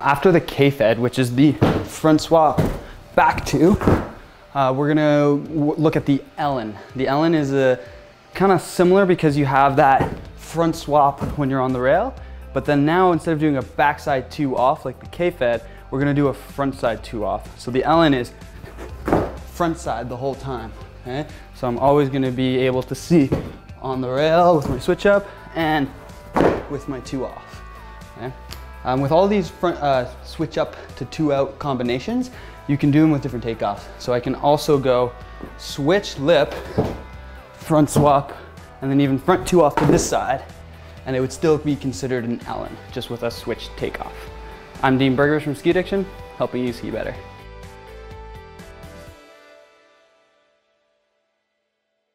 After the K-Fed, which is the front swap back to, uh, we're gonna look at the Ellen. The Ellen is a kind of similar because you have that front swap when you're on the rail, but then now instead of doing a backside two off like the K-Fed, we're gonna do a front side two off. So the Ellen is front side the whole time, okay? So I'm always gonna be able to see on the rail with my switch up and with my two off, okay? Um, with all these front uh, switch up to two out combinations, you can do them with different takeoffs. So I can also go switch lip, front swap, and then even front two off to this side, and it would still be considered an Ellen, just with a switch takeoff. I'm Dean Bergeron from Ski Addiction, helping you ski better.